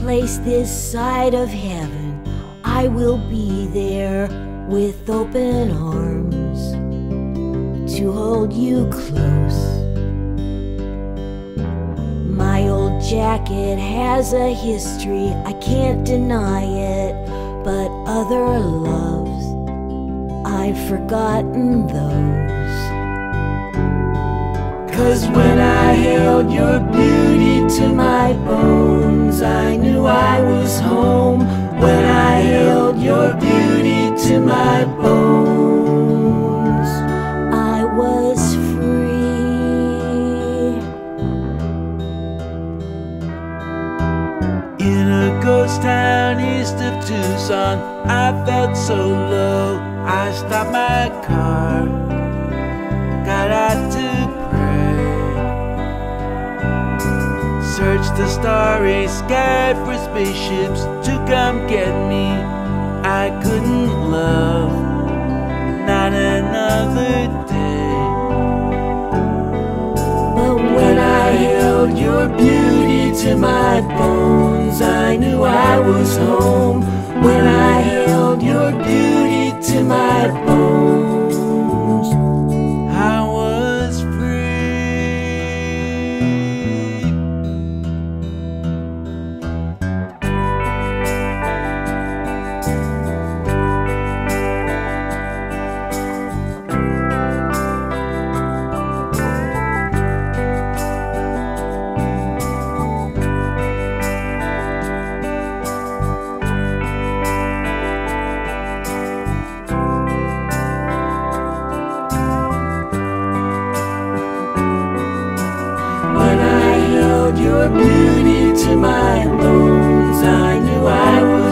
place this side of heaven, I will be there with open arms to hold you close. My old jacket has a history, I can't deny it, but other loves, I've forgotten those. Cause when I held your beauty to my bones, ghost town east of Tucson, I felt so low. I stopped my car, got out to pray Search the starry sky for spaceships to come get me. I couldn't love, not another day. But when I held your beauty to my bones, I was home. When I held your beauty to my bones, I was free. Your beauty to my bones, I knew I